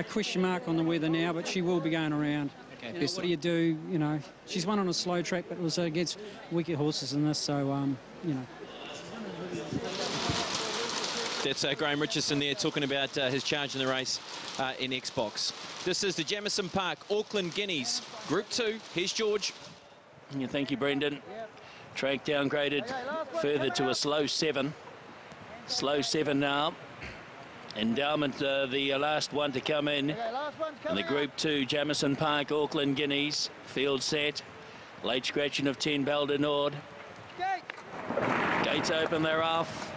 uh, question mark on the weather now, but she will be going around. Okay, You know, best what do you do? You know, she's won on a slow track, but it was against weaker horses in this, so um, you know. That's uh, Graham Richardson there talking about uh, his charge in the race uh, in Xbox. This is the Jamieson Park Auckland Guineas Group 2. Here's George. Yeah, thank you, Brendan. Track downgraded further to a slow seven. Slow seven now. Endowment, uh, the uh, last one to come in. And the Group 2, Jamieson Park, Auckland Guineas. Field set. Late scratching of 10 Belder Nord. Gates open, they're off.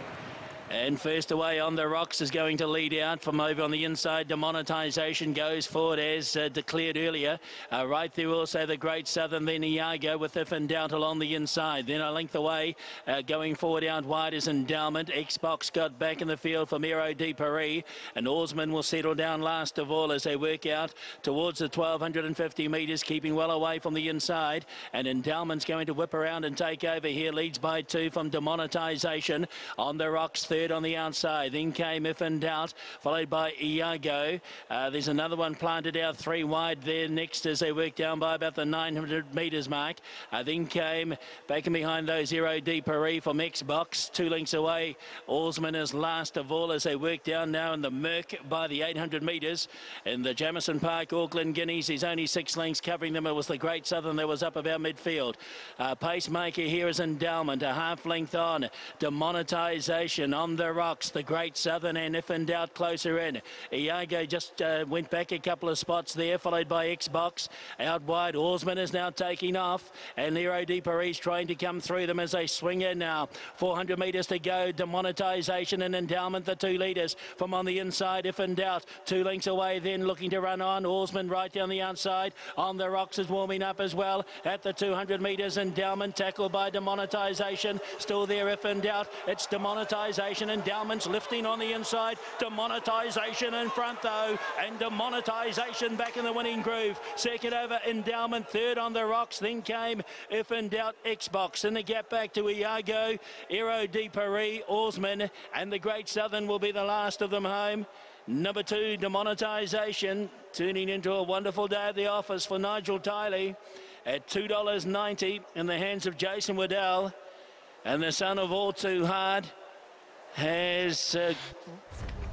And first away on the rocks is going to lead out from over on the inside. Demonetisation goes forward as uh, declared earlier. Uh, right through also the Great Southern, then Iago with If and Doubt along the inside. Then a length away, uh, going forward out wide is Endowment. Xbox got back in the field for Miro de Paris. And Oarsman will settle down last of all as they work out towards the 1250 metres, keeping well away from the inside. And Endowment's going to whip around and take over here. Leads by two from Demonetisation. On the rocks, third on the outside. Then came If in Doubt, followed by Iago. Uh, there's another one planted out three wide there next as they work down by about the 900 metres mark. Uh, then came back and behind those Zero D Paris from Xbox. Two lengths away. Oarsman is last of all as they work down now in the Merc by the 800 metres. In the Jamieson Park Auckland Guineas, he's only six lengths covering them. It was the Great Southern that was up about midfield. Uh, pacemaker here is Endowment, a half length on. Demonetisation on the rocks. The Great Southern and if in doubt closer in. Iago just uh, went back a couple of spots there, followed by Xbox. Out wide, Oarsman is now taking off. And Nero de Paris trying to come through them as they swing in now. 400 metres to go. Demonetisation and Endowment, the two leaders from on the inside, if in doubt. Two lengths away then looking to run on. Oarsman right down the outside. On the rocks is warming up as well. At the 200 metres, Endowment tackled by Demonetisation. Still there if in doubt. It's Demonetisation. Endowment's lifting on the inside. Demonetisation in front though. And Demonetisation back in the winning groove. Second over Endowment. Third on the rocks. Then came if in doubt Xbox. In the gap back to Iago. Aero de Paris. Oarsman. And the Great Southern will be the last of them home. Number two, demonetisation, turning into a wonderful day at the office for Nigel Tiley at $2.90 in the hands of Jason Waddell. And the son of All Too Hard has uh,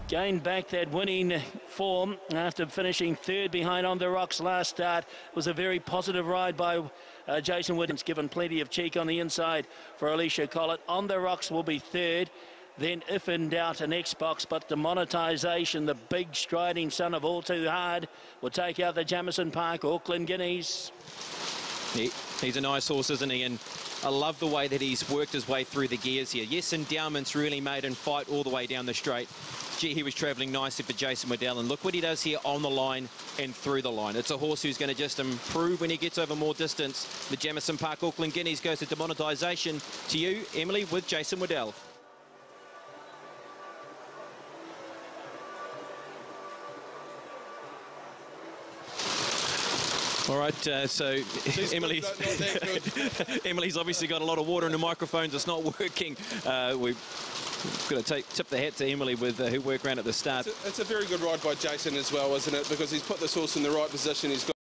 gained back that winning form after finishing third behind on the rocks last start. It was a very positive ride by uh, Jason Wood. given plenty of cheek on the inside for Alicia Collett. On the rocks will be third. Then, if in doubt, an Xbox, but Demonetisation, the big striding son of All Too Hard, will take out the Jamieson Park Auckland Guineas. He, he's a nice horse, isn't he? And I love the way that he's worked his way through the gears here. Yes, Endowment's really made him fight all the way down the straight. Gee, he was travelling nicely for Jason Waddell. And look what he does here on the line and through the line. It's a horse who's going to just improve when he gets over more distance. The Jamieson Park Auckland Guineas goes to demonetisation. To you, Emily, with Jason Waddell. All right, uh, so Emily's, Emily's obviously got a lot of water in the microphones. It's not working. Uh, we've got to take, tip the hat to Emily with uh, her work around at the start. It's a, it's a very good ride by Jason as well, isn't it? Because he's put this horse in the right position. He's got